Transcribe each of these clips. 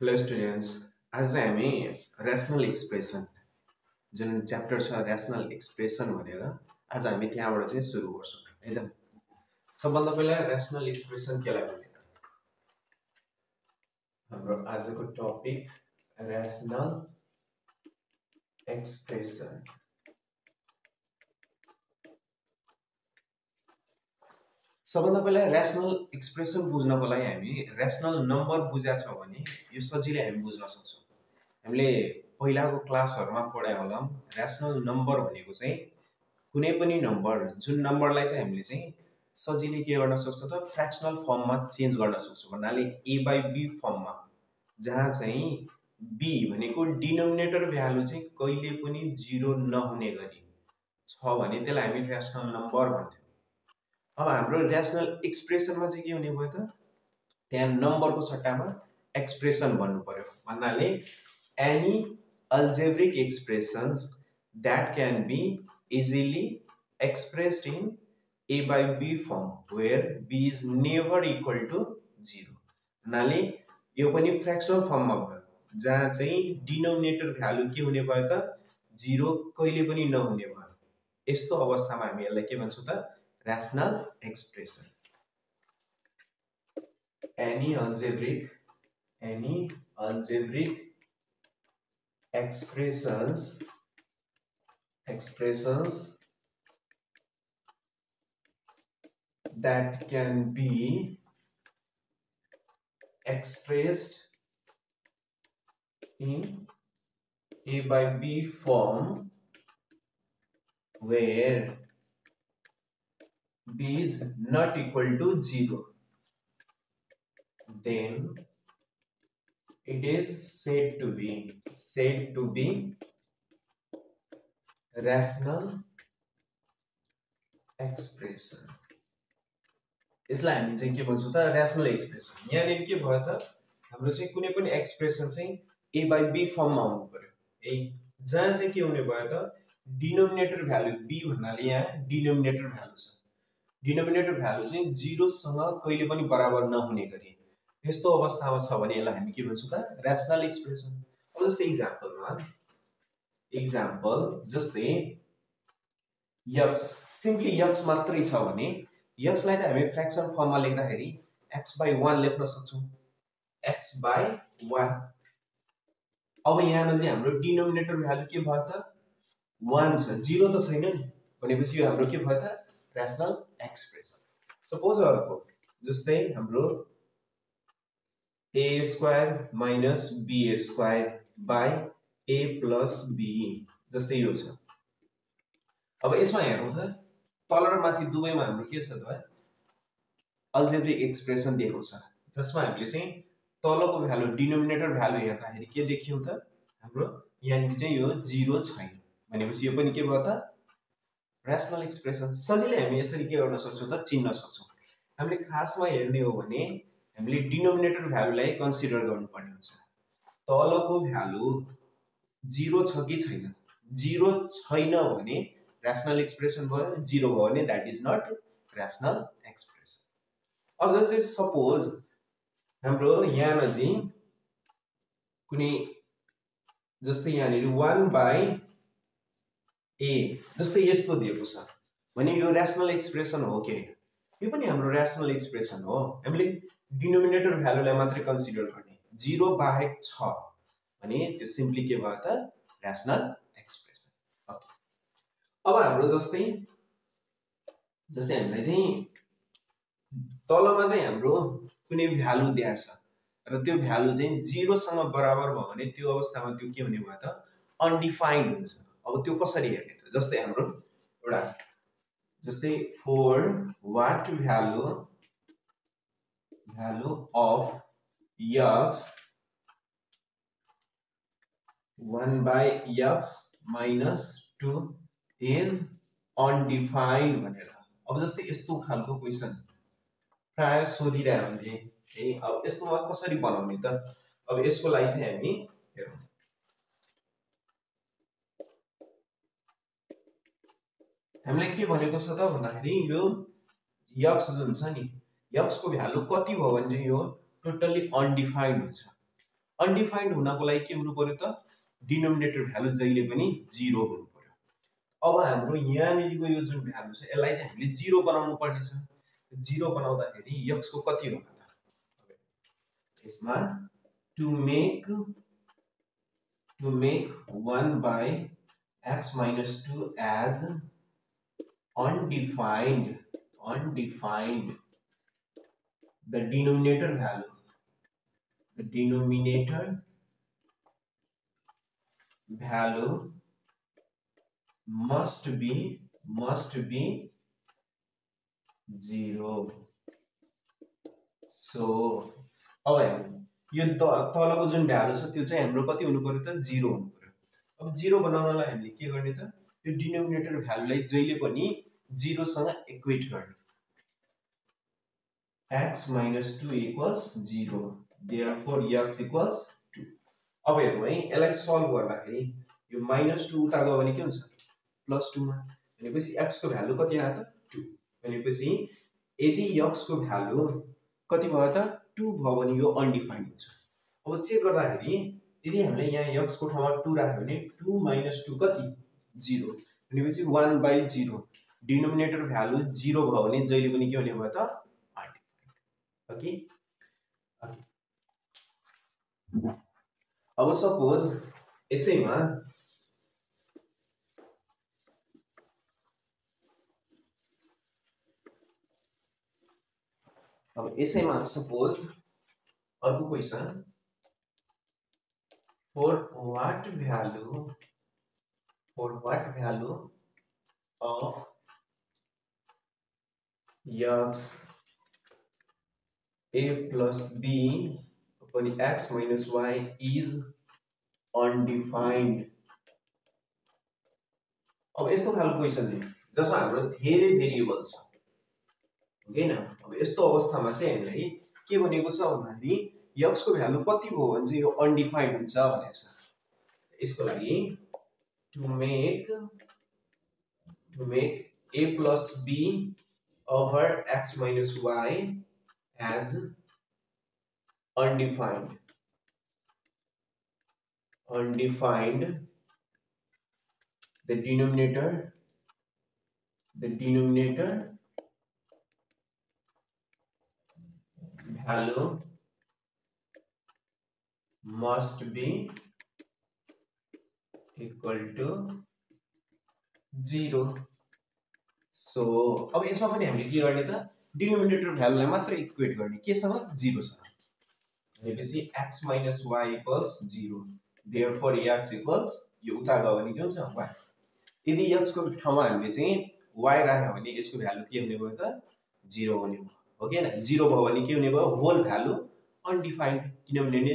Hello students आज चाहिँ हामी ऱ्यासनल एक्सप्रेसन जुन च्याप्टर छ ऱ्यासनल एक्सप्रेसन भनेर आज हामी त्यहाँबाट चाहिँ सुरु गर्छौँ त? सबभन्दा पहिला ऱ्यासनल एक्सप्रेसन केलाई भने त? हाम्रो आजको टपिक ऱ्यासनल एक्सप्रेसन सबभन्दा पहिला ऱ्यासनल एक्सप्रेसन बुझ्नको लागि हामी ऱ्यासनल नम्बर बुझेको छ भने यो सजिलै हामी बुझ्न सक्छौँ। हामीले पहिलाको क्लासहरूमा पढायो होला ऱ्यासनल नम्बर भनेको चाहिँ कुनै पनि नम्बर जुन नम्बरलाई चाहिँ हामीले चाहिँ सजिलै के गर्न सक्छौँ त फ्रेक्सनल फर्ममा चेन्ज गर्न सक्छौँ। भन्नाले ए बाई बी फर्ममा जहाँ चाहिँ बी भनेको डिनोमिनेटर भ्यालु चाहिँ कहिले पनि जिरो नहुने गरी छ भने त्यसलाई हामी ऱ्यासनल नम्बर भन्थ्यौँ। अब हाम्रो ऱ्यासनल एक्सप्रेसनमा चाहिँ के हुने भयो त? त्यहाँ नम्बरको सट्टामा एक्सप्रेसन भन्नु पर्यो। भन्नाले any algebraic expressions that can be easily expressed in A by B form where B is never equal to zero भन्नाले यो पनि फ्रेक्सनल फर्ममा भयो। जहाँ चाहिँ डिनोमिनेटर भ्यालु के हुने भयो त? जिरो कहिले पनि नहुने भयो। यस्तो अवस्थामा हामी यसलाई के भन्छौँ त? Rational expression. Any algebraic any algebraic expressions expressions that can be expressed in a by b form where b is not equal to 0 then it is said to be, said to be rational expressions. यसलाई हामी चाहिँ के भन्छौँ त rational expression यहाँनिर के भयो त हाम्रो चाहिँ कुनै पनि एक्सप्रेसन चाहिँ ए बाई बी फर्ममा आउनु पर्यो है जहाँ चाहिँ के हुने भयो त डिनोमिनेटर भ्यालु बी भन्नाले यहाँ डिनोमिनेटर भ्यालु छ डिनोमिनेटर भ्यालु चाहिँ जिरोसँग कहिले पनि बराबर नहुने गरी यस्तो अवस्थामा छ भने यसलाई हामी के भन्छौँ त? ऱ्यासनल एक्सप्रेसन अब जस्तै इक्जाम्पलमा इक्जाम्पल जस्तै यक्स सिम्पली यक्स मात्रै छ भने यसलाई त हामी फ्रेक्सन फर्ममा लेख्दाखेरि एक्स बाई वान लेख्न सक्छौँ। एक्स बाई वान अब यहाँ चाहिँ हाम्रो डिनोमिनेटर भ्यालु के भयो त? वान छ। जिरो त छैन नि। भनेपछि यो हाम्रो के भयो त? ऱ्यासनल एक्सप्रेसन सपोज़ अर्को जस्तै हाम्रो A square minus B square by A plus B जस्तै यो छ अब यसमा हेरौँ त तल र माथि दुवैमा के त एक्सप्रेसन दिएको छ जसमा हामीले चाहिँ तलको डिनोमिनेटर भ्यालु हेर्दाखेरि के देखियौँ त हाम्रो यहाँनिर यो जिरो छैन के त ऱ्यासनल एक्सप्रेसन सजिलै हामी यसरी के गर्न सक्छौँ त चिन्न सक्छौँ। हामीले खासमा हेर्ने हो भने हामीले डिनोमिनेटर भ्यालुलाई कन्सिडर गर्नुपर्ने हुन्छ। तलको भ्यालु जिरो छ कि छैन? जिरो छैन भने ऱ्यासनल एक्सप्रेसन भयो जिरो भयो भने that is not rational expression अब जस्तै सपोज हाम्रो यहाँ चाहिँ कुनै जस्तै यहाँनिर वान बाई ए जस्तै यस्तो दिएको छ। भने यो ऱ्यासनल एक्सप्रेसन हो कि? यो पनि हाम्रो ऱ्यासनल एक्सप्रेसन हो। हामीले डिनोमिनेटर भ्यालुलाई मात्रै कन्सिडर गर्ने। जिरो बाहेक छ। भने त्यो सिम्पली के भयो त? ऱ्यासनल एक्सप्रेसन ओके अब हाम्रो जस्तै जस्तै हामीलाई चाहिँ तलमा चाहिँ हाम्रो कुनै भ्यालु दिएको छ। र त्यो भ्यालु चाहिँ जिरोसँग बराबर भयो भने त्यो अवस्थामा त्यो के हुने भयो त? अनडिफाइन्ड हुन्छ। अब त्यो कसरी हेर्ने त? जस्तै एउटा, जस्तै for what value value of X one by X minus two is undefined भनेर। अब जस्तै यस्तो खालको क्वेसन प्रायः सोधिरह्यो भने है, अब यस्तोमा कसरी बनाउने त? अब यसको लागि चाहिँ हामी हामीलाई के भनेको छ त भन्दाखेरि यो यक्स जुन छ नि यक्सको भ्यालु कति भयो भने चाहिँ यो टोटल्ली अनडिफाइन्ड हुन्छ। अनडिफाइन्ड हुनको लागि के हुनु पर्यो त? डिनोमिनेटर भ्यालु जहिले पनि जिरो हुनु पर्यो। अब हाम्रो यहाँनिरको यो जुन भ्यालु छ यसलाई चाहिँ हामीले जिरो बनाउनु पर्नेछ जिरो बनाउँदाखेरि यक्सको कति होला त? यसमा to make to make one by X minus two as undefined undefined the denominator value the denominator value must be must be zero so अब यो तलको जुन भ्यालु छ त्यो चाहिँ हाम्रो कति हुनु पऱ्यो त जिरो हुनु पऱ्यो अब जिरो बनाउनलाई हामीले के गर्ने त यो डिनोमिनेटर भ्यालुलाई जहिले पनि जिरोसँग इक्वेट गर्ने। X minus two equals zero therefore X equals two. अब हेरौँ है यसलाई सल्भ गर्दाखेरि यो माइनस टू उता गयो भने के हुन्छ? प्लस टूमा। भनेपछि एक्सको भ्यालु कति आयो त? टू। भनेपछि यदि यक्सको भ्यालु कति भयो त? टू भयो भने यो अनडिफाइन्ड हुन्छ। अब चेक गर्दाखेरि यदि हामीले यहाँ यक्सको ठाउँमा टू राख्यो भने टू माइनस टू कति? जिरो। भनेपछि one by zero. Denominator value zero भयो भने जहिले पनि के हुने भयो त अनडिफाइन्ड अब सपोज़ यसैमा अब यसैमा सपोज़ अर्को question for what value, for what value of x a plus b upon x minus y is undefined. अब यस्तो खालको क्वेसन थियो जसमा हाम्रो धेरै भेरिएबल छ होइन अब यस्तो अवस्थामा चाहिँ हामीलाई के भनेको छ भन्दाखेरि यक्सको भ्यालु कति भयो भने चाहिँ यो अनडिफाइन्ड हुन्छ भनेको छ। यसको लागि to make to make A plus B over x minus y as undefined. Undefined the denominator the denominator value must be equal to 0 so अब यसमा पनि हामीले के गर्ने त? डिनोमिनेटर भ्यालुलाई मात्र इक्वेट गर्ने। केसँग? जिरोसँग भनेपछि x minus y equals zero therefore x equals यो उता गयो भने के हुन्छ? वाइ यदि एक्सको ठाउँमा हामीले चाहिँ वाइ राख्यो भने यसको भ्यालु के हुने भयो त? जिरो हुने भयो। हो कि होइन? जिरो भयो भने के हुने भयो? होल भ्यालु अनडिफाइन्ड किनभने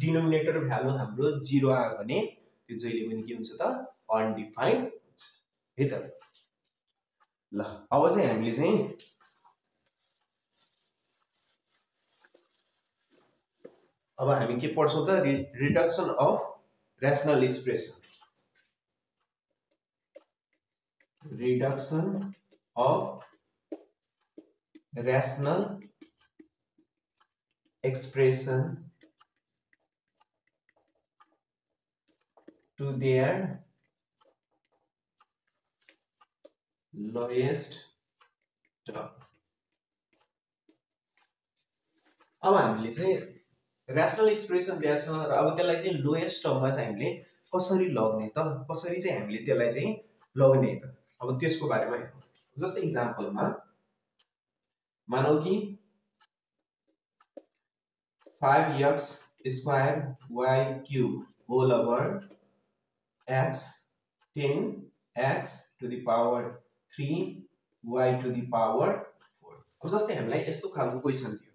डिनोमिनेटर भ्यालु हाम्रो जिरो आयो भने त्यो जहिले पनि के हुन्छ त? अनडिफाइन्ड हुन्छ। है त? ल अब चाहिँ अब हामी के पढ्छौँ त reduction of rational expression reduction of rational expression to their lowest term अब हामीले चाहिँ ऱ्यासनल एक्सप्रेसन दिएको छ र अब त्यसलाई चाहिँ लोएस्ट टर्ममा चाहिँ हामीले कसरी लग्ने त? कसरी चाहिँ हामीले त्यसलाई चाहिँ लग्ने त? अब त्यसको बारेमा जस्तै इक्जाम्पलमा मानौ कि five x square y cube whole over x 10x to the power 3 y to the power 4 अब जस्तै हामीलाई यस्तो खालको क्वेसन थियो।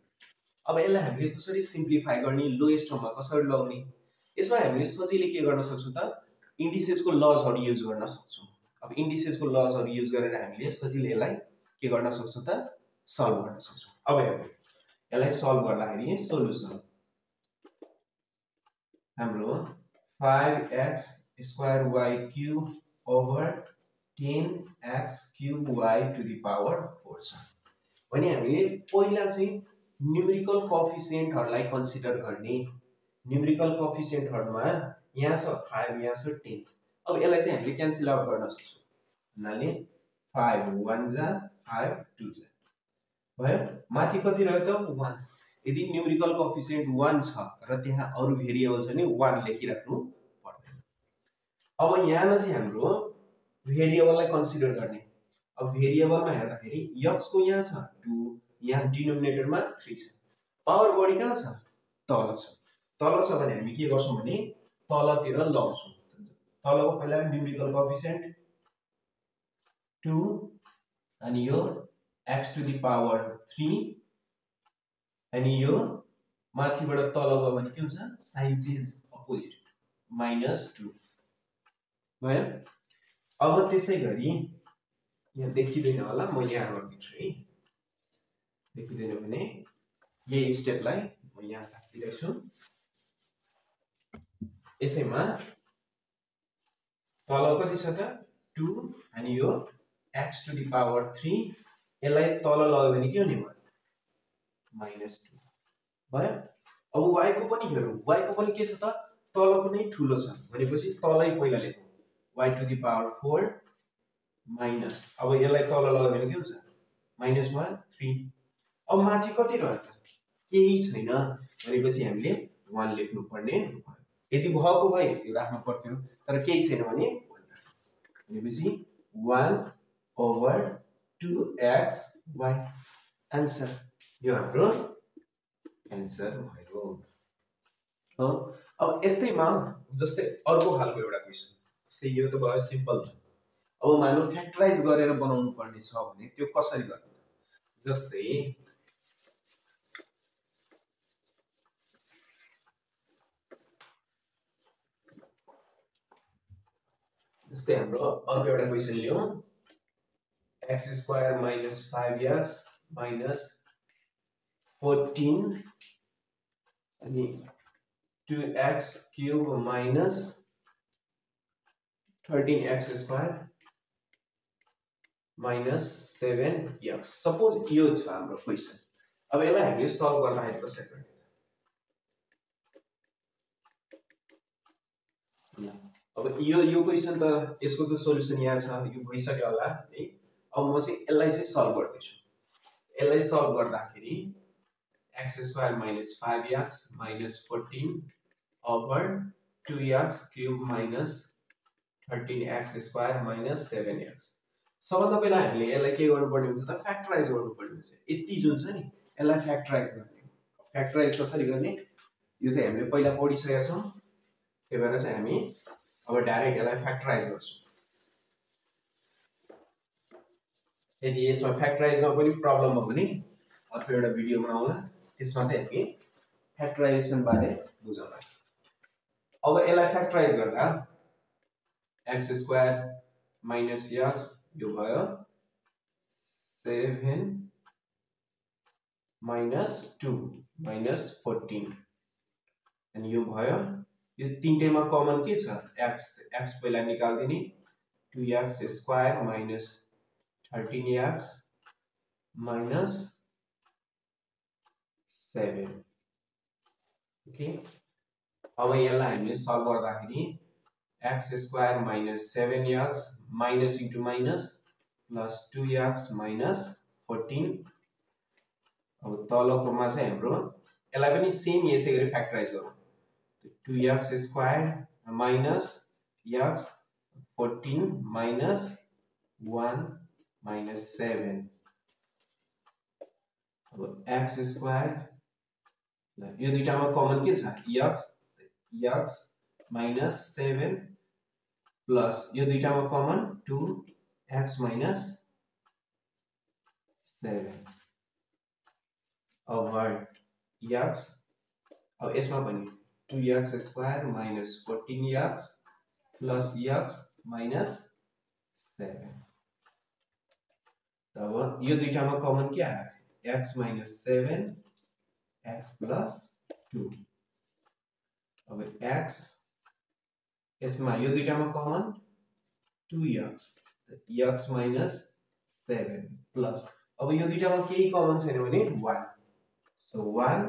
अब यसलाई हामीले कसरी सिम्प्लिफाई गर्ने लोएस्ट टर्ममा कसरी लग्ने यसमा हामीले सजिलै के गर्न सक्छौँ त? इन्डिसेसको लजहरू युज गर्न सक्छौँ। अब इन्डिसेसको लजहरू युज गरेर हामीले सजिलै यसलाई के गर्न सक्छौँ त? सल्भ गर्न सक्छौँ। अब हेर्नु। यसलाई सल्भ गर्दाखेरि सोल्युसन हाम्रो five x square y cube over ten x cube y to the power four छ भने हामीले पहिला चाहिँ न्युमेरिकल कफिसियन्टहरूलाई कन्सिडर गर्ने न्युमेरिकल कोफिसियन्टहरूमा यहाँ छ फाइभ यहाँ छ टेन अब यसलाई चाहिँ हामीले क्यान्सल आउट गर्न सक्छौँ। हुनाले फाइभ वान जा फाइभ टू जा। भयो माथि कति रह्यो त वान यदि न्युमेरिकल कोफिसियन्ट वान छ र त्यहाँ अरू भेरिएबल छ भने वान लेखिराख्नु पर्दैन। अब यहाँमा चाहिँ हाम्रो भेरिएबललाई कन्सिडर गर्ने। अब भेरिएबलमा हेर्दाखेरि यक्सको यहाँ छ टू यहाँ डिनोमिनेटरमा थ्री छ। पावर बढी कहाँ छ? तल छ। तल छ भने हामी के गर्छौँ भने तलतिर लगाउँछौँ। तलको पहिला न्युमेरिकल कोफिसियन्ट टु अनि यो x to the power three अनि यो माथिबाट तल गयो भने के हुन्छ? Sign change opposite minus two भयो? अब त्यसै गरी यहाँ देखिँदैन होला म यहाँ गरिदिन्छु है। देखिँदैन भने यही स्टेपलाई म यहाँ राखिदिएको छु। यसैमा तल कति छ त? टु अनि यो x to the power three यसलाई तल लग्यो भने के हुने भयो? Minus two. भयो अब वाइको पनि हेरौँ। वाइको पनि के छ त? तलको नै ठुलो छ। भनेपछि तलै पहिला लेखौँ। Y to the power four minus अब यसलाई तल लग्यो भने के हुन्छ माइनस वान थ्री अब माथि कति रह्यो त केही छैन। भनेपछि हामीले वान लेख्नुपर्ने भयो। यदि भएको भए त्यो राख्नु पर्थ्यो। तर केही छैन भने भनेपछि one over two x y answer यो हाम्रो एन्सर भयो। हो। अब यस्तैमा जस्तै अर्को खालको एउटा क्वेसन जस्तै यो त भयो सिम्पल अब मानु फ्याक्टराइज गरेर बनाउनु पर्ने छ भने त्यो कसरी गर्ने? जस्तै जस्तै हाम्रो अर्को एउटा क्वेसन लिउँ। X square minus five x minus fourteen अनि two x cube minus thirteen x square minus seven x suppose यो छ हाम्रो क्वेसन अब यसलाई हामीले सल्भ गर्दाखेरि कसरी गर्ने अब यो यो क्वेसन त यसको त सोल्युसन यहाँ छ यो भइसक्यो होला है? अब म चाहिँ यसलाई चाहिँ सल्भ गर्दैछु। यसलाई सल्भ गर्दाखेरि x square minus five x minus fourteen over two x cube minus thirteen x square minus seven x सबभन्दा पहिला हामीले यसलाई के गर्नुपर्ने हुन्छ त? फ्याक्टराइज गर्नुपर्ने हुन्छ। यति जुन छ नि यसलाई फ्याक्टराइज गर्ने। फ्याक्टराइज कसरी गर्ने? यो चाहिँ हामीले पहिला पढिसकेका छौँ। त्यही भएर चाहिँ हामी अब डाइरेक्ट यसलाई फ्याक्टराइज गर्छु। यदि यसमा फ्याक्टराइजमा पनि प्रब्लम भयो भने अर्को एउटा भिडियो बनाउँला। त्यसमा चाहिँ हामी फ्याक्टराइजेसनबारे बुझौँला अब यसलाई फ्याक्टराइज गर्दा एक्स स्क्वायर माइनस एक्स यो भयो seven minus two minus fourteen अनि यो भयो यो तिनटैमा कमन के छ एक्स एक्स पहिला निकालिदिने two x square minus thirteen x minus seven okay अब यसलाई हामीले सल्भ गर्दाखेरि x square minus seven x minus into minus plus two x minus fourteen अब तलकोमा चाहिँ हाम्रो यसलाई पनि सेम यसै गरी फ्याक्टराइज गरौँ। 2x square minus x 14 minus 1 minus 7 अब x स्क्वायर यो दुईटामा कमन के छ? X x minus seven plus यो दुईटामा common two x minus seven over x अब यसमा पनि 2x square minus 14x plus x minus 7 तब यो दुईटामा कमन के आयो x minus 7 x plus 2 अब x यसमा यो दुईटामा common 2x x minus 7 plus अब यो दुईटामा केही कमन छैन भने 1 सो 1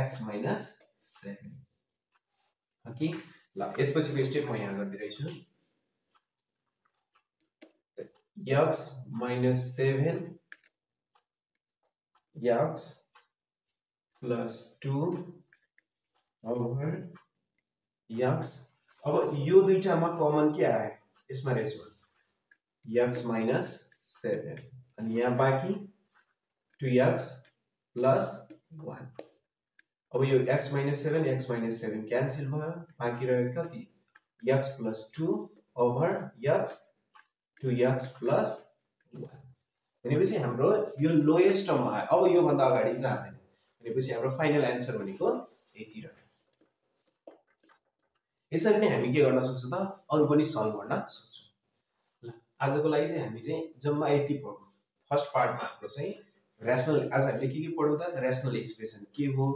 x minus 7 कि ल यसपछिको स्टेप म यहाँ गरिदिइरहेछु x minus seven x plus two over x अब यो दुइटामा कमन के आयो? यसमा र यक्स माइनस सेभेन। अनि यहाँ बाँकी टु यक्स प्लस वान। अब यो x minus seven x minus seven cancel भयो। बाँकी रह्यो कति? X plus two over x two x plus one. भनेपछि हाम्रो यो लोएस्ट टर्ममा आयो। अब योभन्दा अगाडि जाँदैन। भनेपछि हाम्रो फाइनल एन्सर भनेको यति रह्यो। यसरी नै हामी के गर्न सक्छौँ त? अरू पनि सल्भ गर्न सक्छौँ। ल आजको लागि चाहिँ हामी चाहिँ जम्मा यति पढौँ। फर्स्ट पार्टमा हाम्रो चाहिँ ऱ्यासनल आज हामीले के के पढौँ त? ऱ्यासनल एक्सप्रेसन के हो?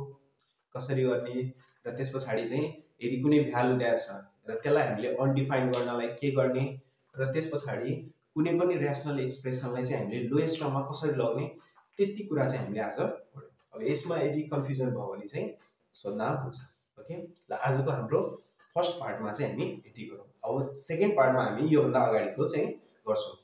कसरी गर्ने? र त्यस पछाडि चाहिँ यदि कुनै भ्यालु दिएको छ र त्यसलाई हामीले अनडिफाइन गर्नलाई के गर्ने? र त्यस पछाडि कुनै पनि ऱ्यासनल एक्सप्रेसनलाई चाहिँ हामीले लोएस्ट टर्ममा कसरी लग्ने त्यति कुरा चाहिँ हामीले आज पढ्यौँ अब यसमा यदि कन्फ्युजन भयो भने चाहिँ सोध्न हुन्छ। ओके ल आजको हाम्रो फर्स्ट पार्टमा चाहिँ हामी यति गरौँ। अब सेकेन्ड पार्टमा हामी योभन्दा अगाडिको चाहिँ गर्छौँ।